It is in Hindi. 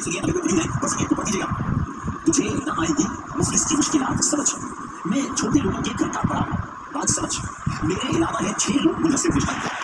सुनिए अगर कोई नहीं है। बस एक पढ़ कीजिएगा तुझे न आएगी मुफलिस की मुश्किल समझ मैं छोटे लोगों के घर का बड़ा बात समझ मेरे अलावा है छह लोग मुझसे पूछता